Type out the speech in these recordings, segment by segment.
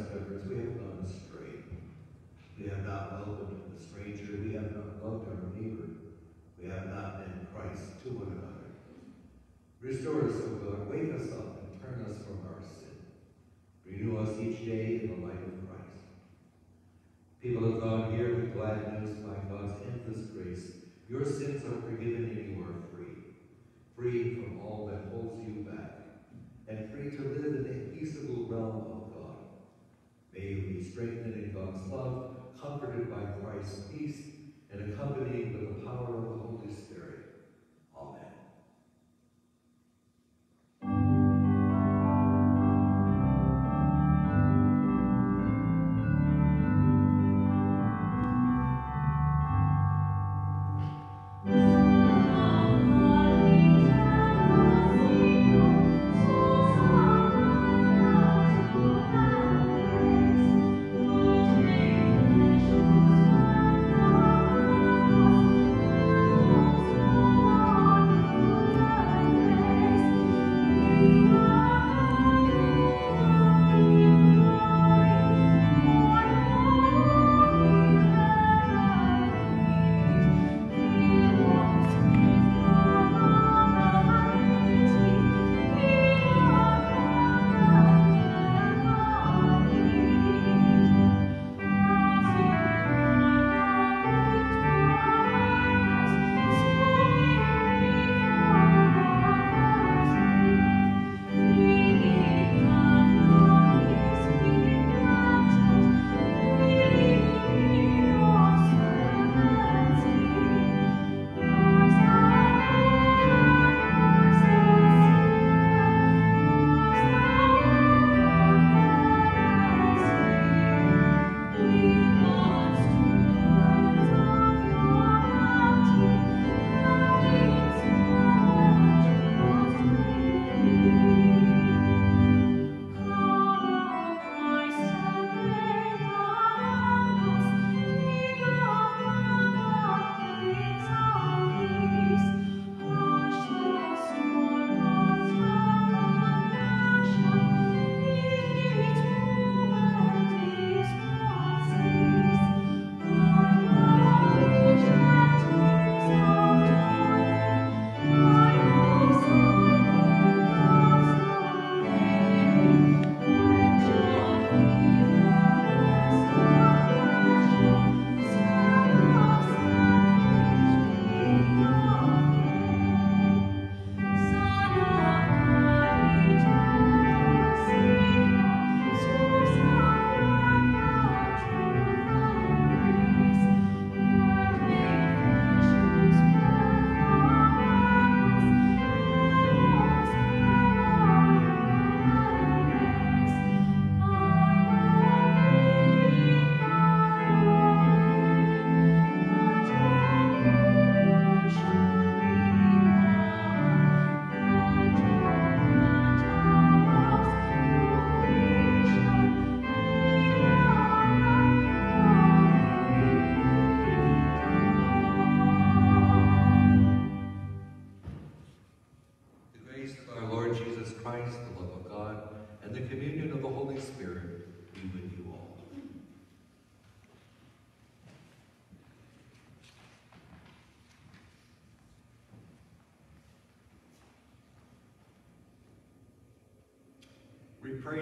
efforts, we have gone astray. We have not welcomed the stranger. We have not loved our neighbor. We have not been Christ to one another. Restore us, O God. Wake us up and turn us from our sin. Renew us each day in the light of Christ. People of God, hear the glad news by God's endless grace. Your sins are forgiven and you are free. Free from all that holds you back. And free to live in a peaceable realm. May you be strengthened in God's love, comforted by Christ's peace, and accompanied with the power of the Holy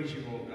We praise you, O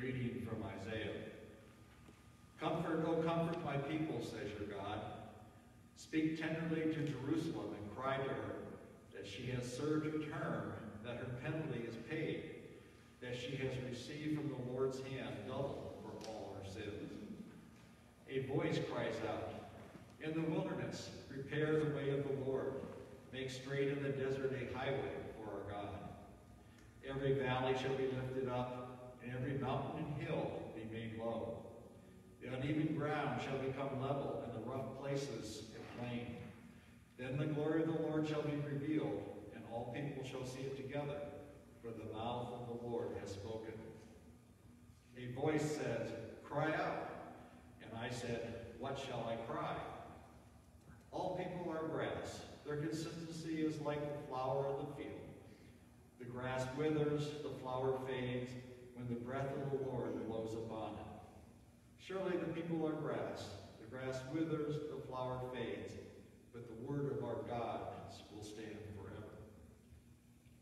reading from Isaiah. Comfort, O oh comfort my people, says your God. Speak tenderly to Jerusalem and cry to her that she has served her term, that her penalty is paid, that she has received from the Lord's hand double for all her sins. A voice cries out, In the wilderness, prepare the way of the Lord. Make straight in the desert a highway for our God. Every valley shall be lifted up, and every mountain and hill be made low. The uneven ground shall become level, and the rough places a plain. Then the glory of the Lord shall be revealed, and all people shall see it together, for the mouth of the Lord has spoken. A voice said, Cry out. And I said, What shall I cry? All people are grass. Their consistency is like the flower of the field. The grass withers, the flower fades, when the breath of the Lord blows upon it. Surely the people are grass. The grass withers, the flower fades, but the word of our God will stand forever.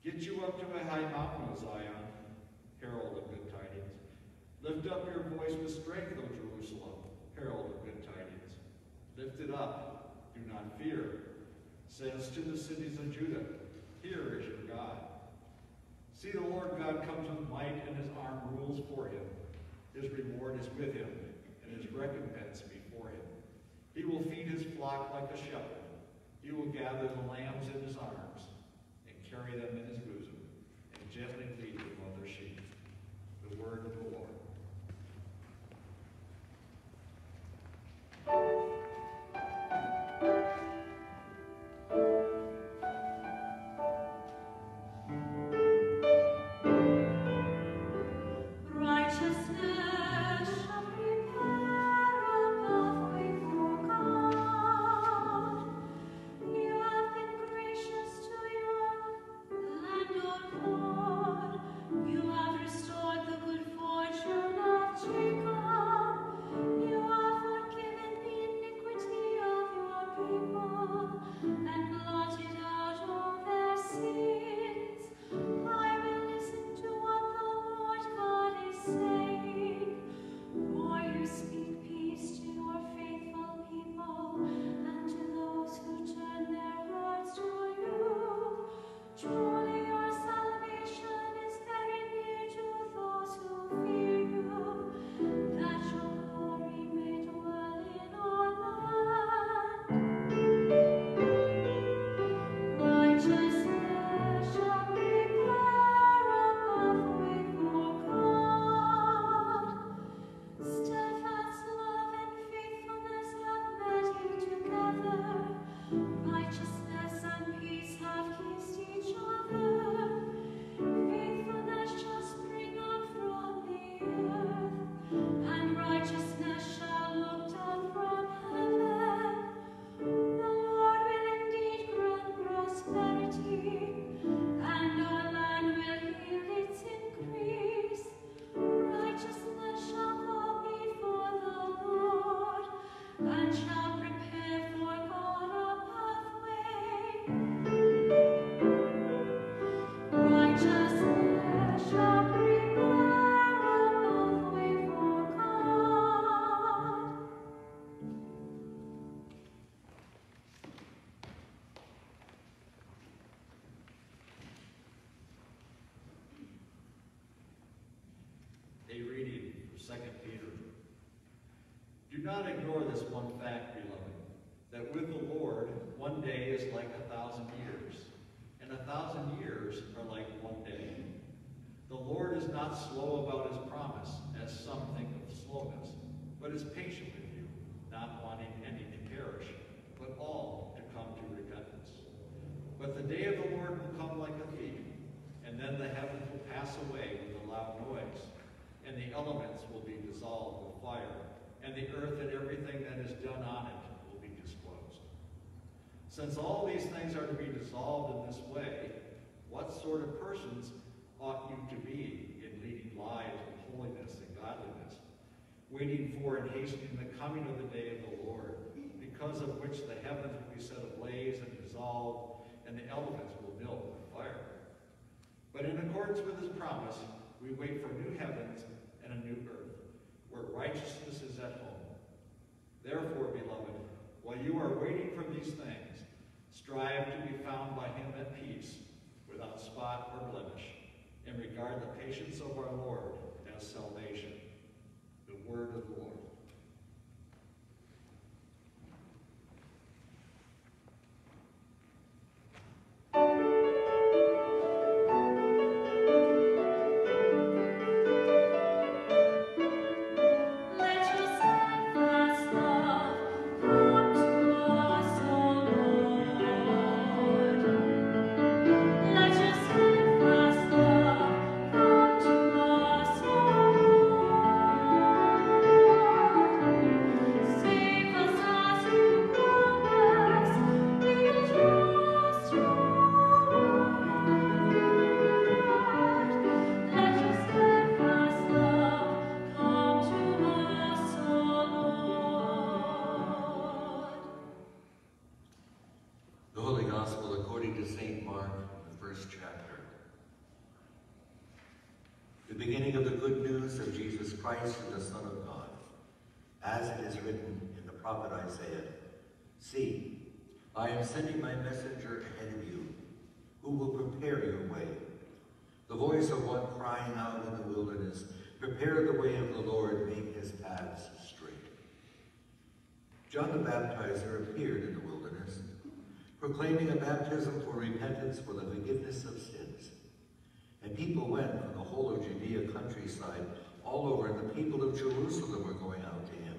Get you up to a high mountain, Zion, herald of good tidings. Lift up your voice with strength, O Jerusalem, herald of good tidings. Lift it up, do not fear. Says to the cities of Judah, Here is your God. See, the Lord God comes with might, and his arm rules for him. His reward is with him, and his recompense before him. He will feed his flock like a shepherd. He will gather the lambs in his arms, and carry them in his bosom, this one fact, beloved, that with the Lord, one day is like a thousand years, and a thousand years are like one day. The Lord is not slow about his promise, as some think of slowness, but is patient with you, not wanting any to perish, but all to come to repentance. But the day of the Lord will come like a thief, and then the heavens will pass away with a loud noise, and the elements will be dissolved with fire, and the earth and everything that is done on it will be disclosed. Since all these things are to be dissolved in this way, what sort of persons ought you to be in leading lives of holiness and godliness, waiting for and hastening the coming of the day of the Lord, because of which the heavens will be set ablaze and dissolved, and the elements will melt with fire? But in accordance with his promise, we wait for new heavens and a new earth, where righteousness is at home. Therefore, beloved, while you are waiting for these things, strive to be found by him at peace, without spot or blemish, and regard the patience of our Lord as salvation. The word of the Lord. Christ, the Son of God. As it is written in the prophet Isaiah, See, I am sending my messenger ahead of you, who will prepare your way. The voice of one crying out in the wilderness, Prepare the way of the Lord, make his paths straight. John the Baptizer appeared in the wilderness, proclaiming a baptism for repentance for the forgiveness of sins. And people went from the whole of Judea countryside all over, and the people of Jerusalem were going out to him,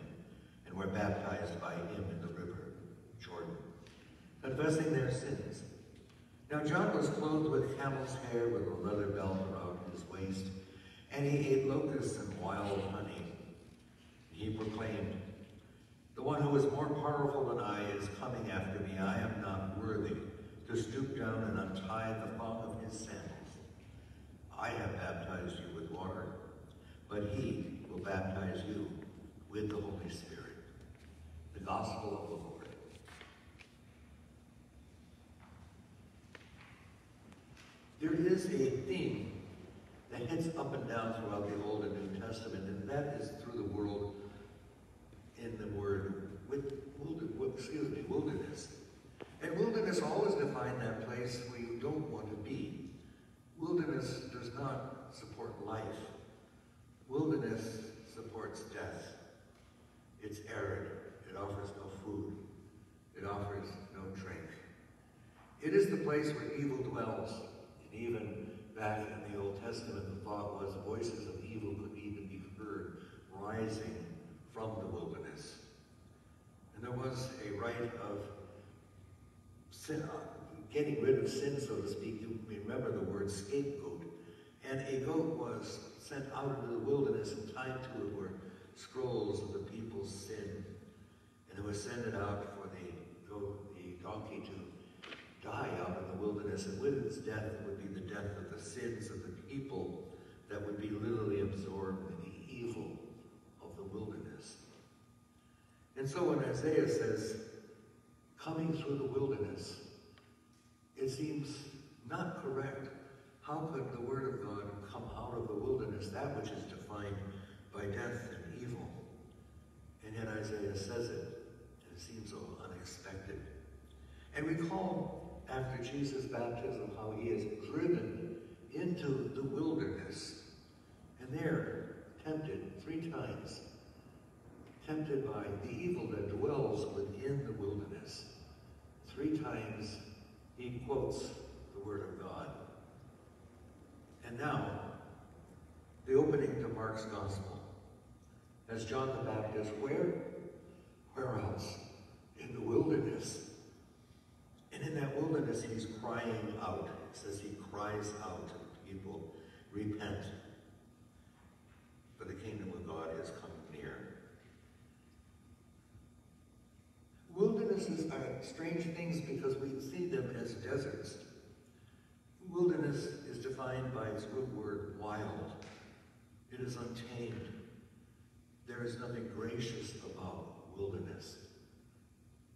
and were baptized by him in the river Jordan, confessing their sins. Now John was clothed with camel's hair with a leather belt around his waist, and he ate locusts and wild honey. He proclaimed, the one who is more powerful than I is coming after me. I am not worthy to stoop down and untie the thong of his sandals. I have baptized you with water, but he will baptize you with the Holy Spirit. The Gospel of the Lord. There is a theme that hits up and down throughout the Old and New Testament, and that is through the world in the word with excuse me, wilderness. And wilderness always define that place where you don't want to be. Wilderness does not support life. Wilderness supports death. It's arid. It offers no food. It offers no drink. It is the place where evil dwells. And even back in the Old Testament, the thought was voices of evil could even be heard rising from the wilderness. And there was a rite of sin, uh, getting rid of sin, so to speak. You remember the word scapegoat. And a goat was sent out into the wilderness and tied to it were scrolls of the people's sin. And it was sent out for the, goat, the donkey to die out in the wilderness. And with its death would be the death of the sins of the people that would be literally absorbed in the evil of the wilderness. And so when Isaiah says, coming through the wilderness, it seems not correct. How could the word of God come out of the wilderness, that which is defined by death and evil? And yet Isaiah says it, and it seems so unexpected. And recall after Jesus' baptism how he is driven into the wilderness, and there tempted three times tempted by the evil that dwells within the wilderness. Three times he quotes the word of God. And now, the opening to Mark's gospel. As John the Baptist, where? Where else? In the wilderness. And in that wilderness, he's crying out. It says he cries out to people, repent, for the kingdom of God is coming near. Wildernesses are strange things because we see them as deserts. Wilderness is defined by its root word, wild. It is untamed. There is nothing gracious about wilderness.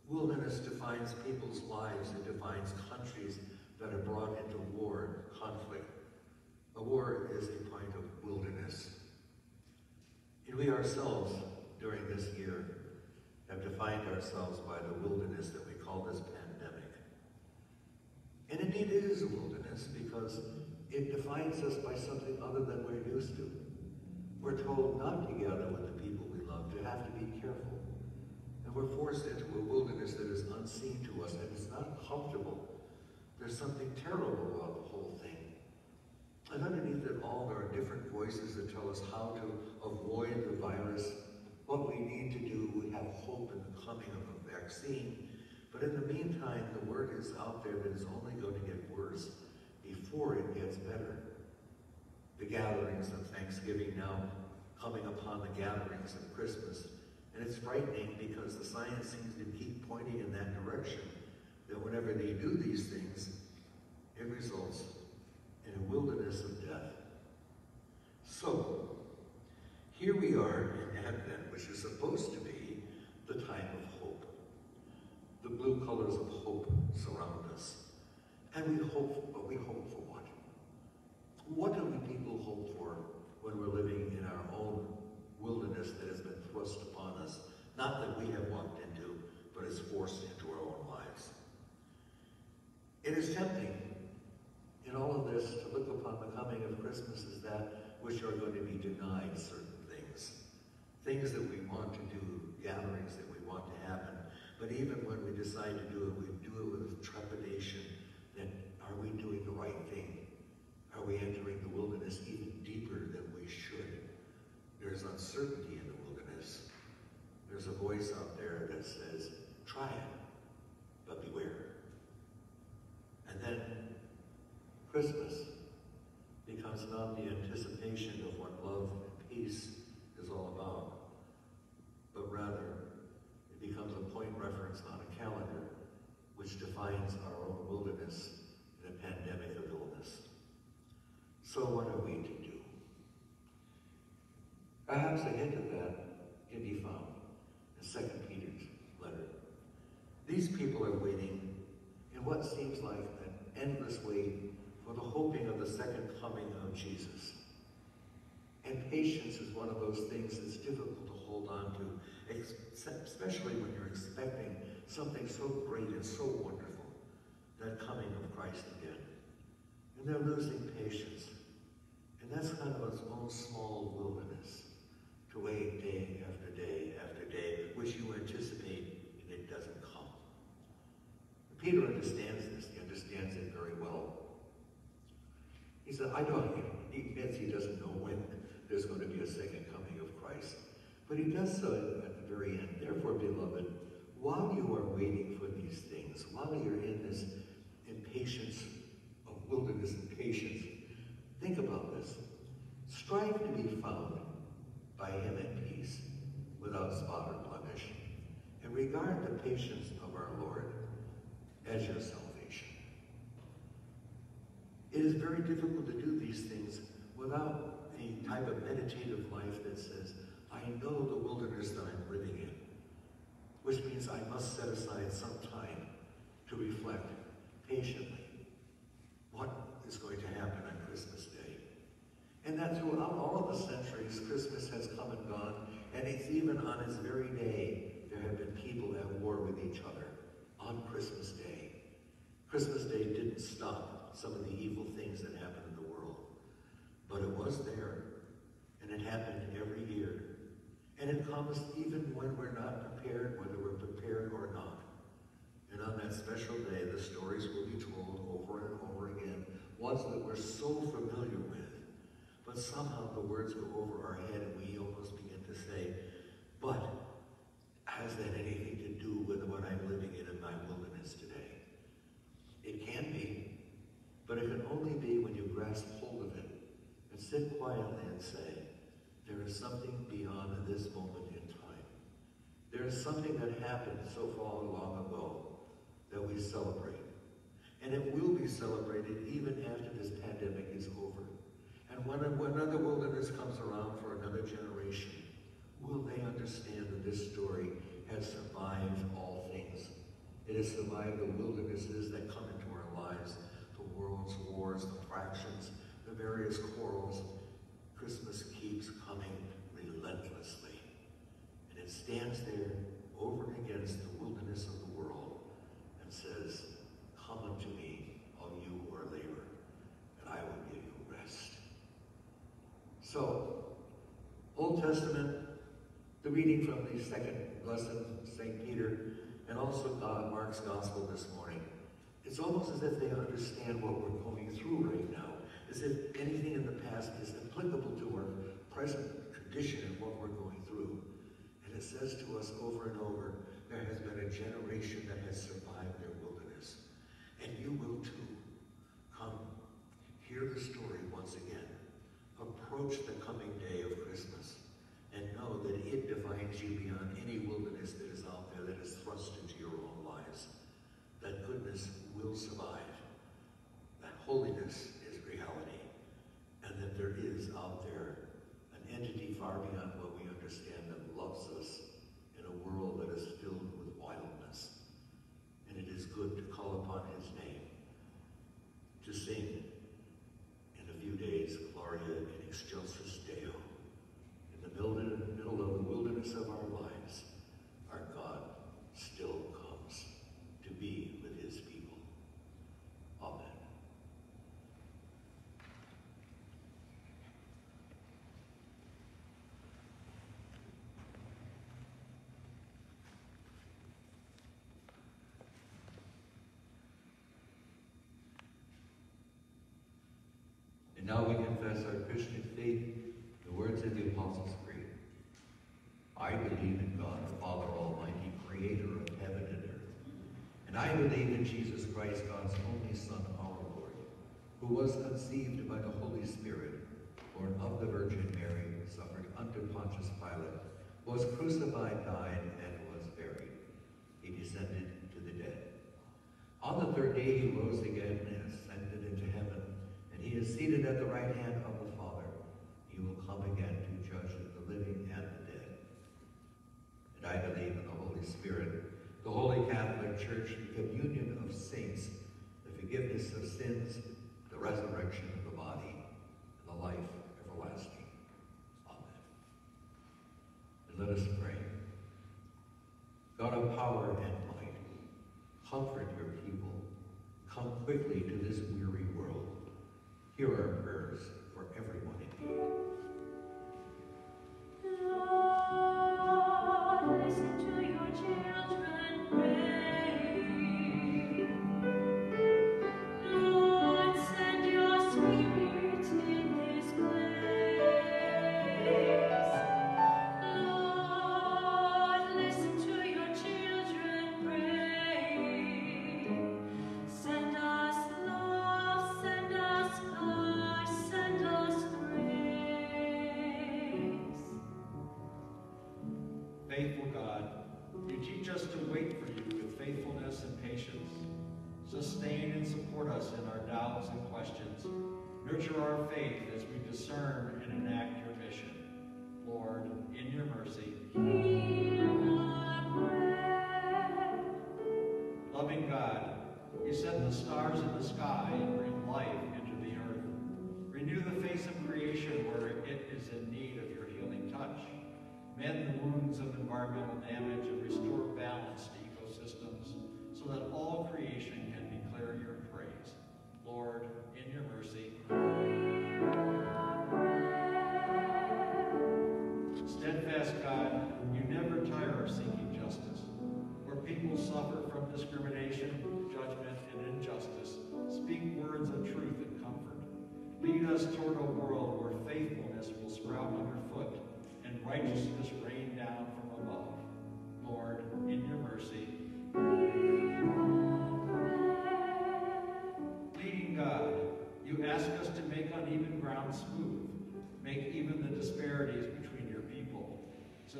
Wilderness defines people's lives. It defines countries that are brought into war, conflict. A war is a point of wilderness. And we ourselves, during this year, have defined ourselves by the wilderness that we call this pandemic. And indeed it is a wilderness because it defines us by something other than we're used to. We're told not to gather with the people we love, to have to be careful. And we're forced into a wilderness that is unseen to us and it's not comfortable. There's something terrible about the whole thing. And underneath it all, there are different voices that tell us how to avoid the virus, what we need to do. We have hope in the coming of a vaccine. But in the meantime, the word is out there that is only going to get worse before it gets better. The gatherings of Thanksgiving now coming upon the gatherings of Christmas. And it's frightening because the science seems to keep pointing in that direction. That whenever they do these things, it results in a wilderness of death. So, here we are in Advent, which is supposed to be the time of hope. The blue colors of hope surround us. And we hope, but we hope for what? What do we people hope for when we're living in our own wilderness that has been thrust upon us? Not that we have walked into, but is forced into our own lives. It is tempting in all of this to look upon the coming of Christmas as that which are going to be denied certain things. Things that we want to do, gatherings that we want to happen. But even when we decide to do it, we do it with trepidation are we doing the right thing? Are we entering the wilderness even deeper than we should? There's uncertainty in the wilderness. There's a voice out there that says, try it, but beware. And then Christmas becomes not the anticipation of what love and peace is all about, but rather it becomes a point reference on a calendar which defines our own wilderness in a pandemic of illness. So what are we to do? Perhaps a hint of that can be found in 2 Peter's letter. These people are waiting in what seems like an endless wait for the hoping of the second coming of Jesus. And patience is one of those things that's difficult to hold on to, especially when you're expecting something so great and so wonderful, that coming of Christ again. And they're losing patience. And that's kind of its own small wilderness to wait day after day after day, which you anticipate and it doesn't come. Peter understands this. He understands it very well. He said, I know, he admits he doesn't know when there's going to be a second coming of Christ. But he does so at the very end. Therefore, beloved, while you are waiting for these things, while you're in this impatience of wilderness and patience, think about this. Strive to be found by him at peace, without spot or blemish, and regard the patience of our Lord as your salvation. It is very difficult to do these things without a type of meditative life that says, I know the wilderness that I'm living in, which means I must set aside some time to reflect patiently what is going to happen on Christmas Day. And that throughout all of the centuries, Christmas has come and gone, and it's even on its very day, there have been people at war with each other on Christmas Day. Christmas Day didn't stop some of the evil things that happened in the world, but it was there, and it happened every year. And it comes even when we're not prepared, whether we're prepared or not. And on that special day, the stories will be told over and over again, ones that we're so familiar with. But somehow the words go over our head and we almost begin to say, but has that anything to do with what I'm living in in my wilderness today? It can be, but it can only be when you grasp hold of it and sit quietly and say, there is something beyond this moment in time. There is something that happened so far long ago that we celebrate. And it will be celebrated even after this pandemic is over. And when, when another wilderness comes around for another generation, will they understand that this story has survived all things? It has survived the wildernesses that come into our lives, the world's wars, the fractions, the various quarrels. Christmas keeps coming relentlessly. And it stands there over against the wilderness of the world and says, Come unto me, all you who are labor, and I will give you rest. So, Old Testament, the reading from the second lesson, St. Peter, and also God, Mark's Gospel this morning, it's almost as if they understand what we're going through right now, as if anything in the past is applicable to our present condition and what we're going through. And it says to us over and over, there has been a generation that has survived their wilderness. And you will too. Come, hear the story once again. Approach the coming day of Christmas and know that it defines you beyond any wilderness that is out there that is thrust into your own lives. That goodness will survive. That holiness is reality. And that there is out there an entity far beyond what we understand that loves us in a world that is filled with wildness. And it is good to call upon his name, to sing in a few days, Gloria in excelsis Deo. In the middle, in the middle of the wilderness of our lives, our God still comes to be with his people. Amen. And now we confess our Christian faith, the words of the Apostles' Creed. I believe in God, the Father Almighty, creator of heaven and earth. And I believe in Jesus Christ, God's only Son, our Lord, who was conceived by the Holy Spirit, born of the Virgin Mary, suffered under Pontius Pilate, was crucified, died, and was buried. He descended to the dead. On the third day he rose again and ascended into heaven, and he is seated at the right hand of the Father. He will come again to judge the living and the dead. And I believe in the Holy Spirit, the Holy Catholic Church, the communion of saints, the forgiveness of sins, the resurrection of the body, and the life everlasting. Amen. And let us pray. God of power and might, comfort your people. Come quickly to this weary world. Hear our prayers for everyone in need.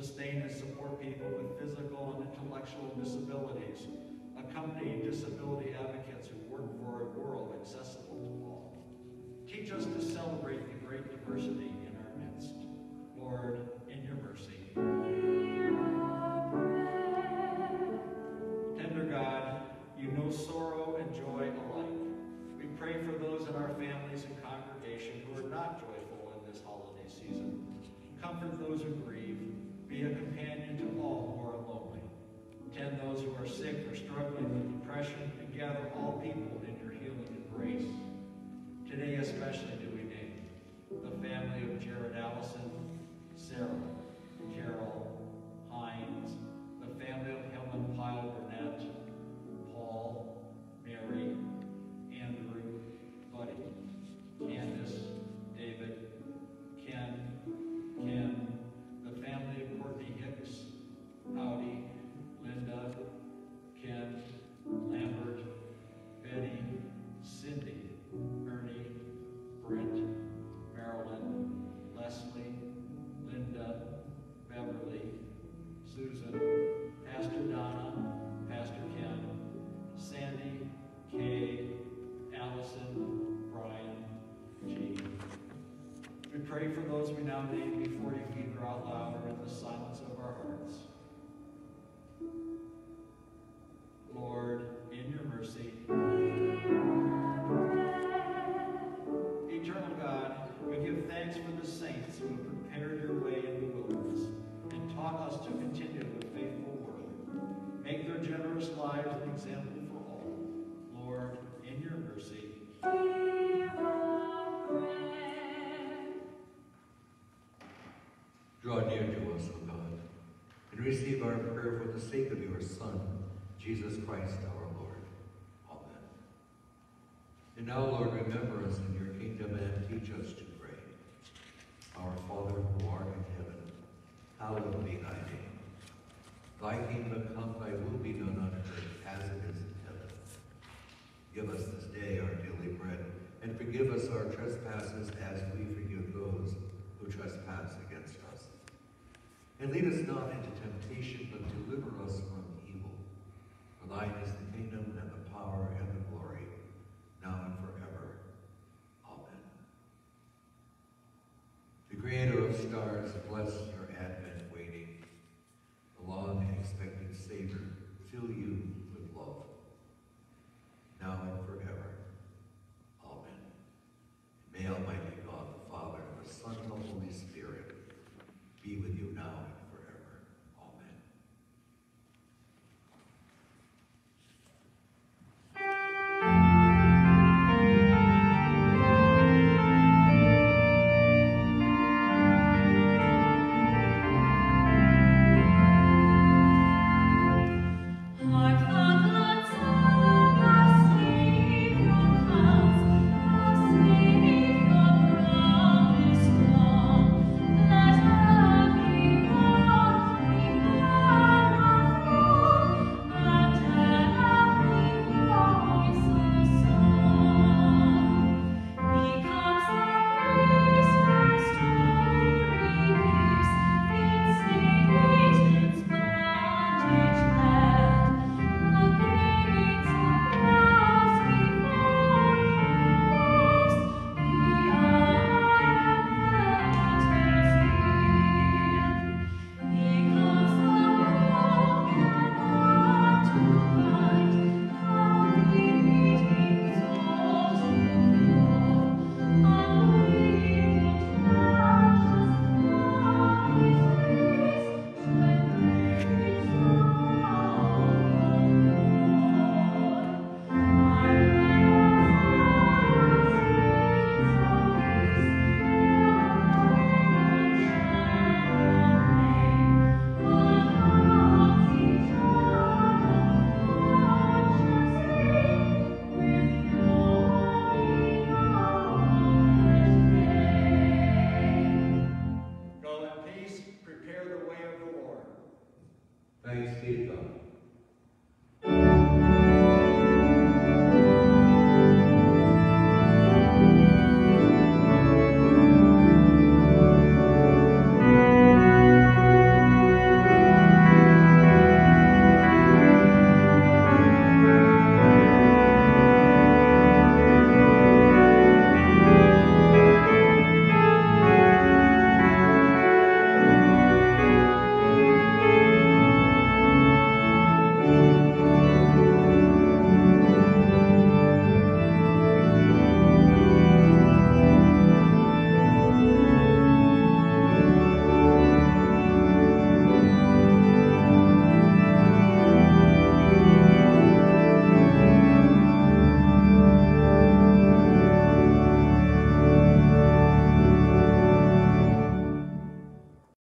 Sustain and support people with physical and intellectual disabilities, accompany disability advocates who work for a world accessible to all. Teach us to celebrate the great diversity in our midst. Lord, in your mercy. Tender God, you know sorrow and joy alike. We pray for those in our families and congregation who are not joyful in this holiday season. Comfort those who grieve companion to all who are lonely. Tend those who are sick or struggling with depression, and gather all people in your healing embrace. Today especially do we name the family of Jared Allison, Sarah, Gerald, Hines, the family of Helen Pyle Burnett, Paul, Mary, Andrew, Buddy, and Susan, Pastor Donna, Pastor Ken, Sandy, Kay, Allison, Brian, Jean. We pray for those we now name before you either out loud or in the silence of our hearts. Lord, in your mercy, eternal God, we give thanks for the saints who have for the sake of your Son, Jesus Christ our Lord. Amen. And now, Lord, remember us in your kingdom and teach us to pray. Our Father who art in heaven, hallowed be thy name. Thy kingdom come, thy will be done on earth as it is in heaven. Give us this day our daily bread, and forgive us our trespasses as we forgive those who trespass against us. And lead us not into temptation,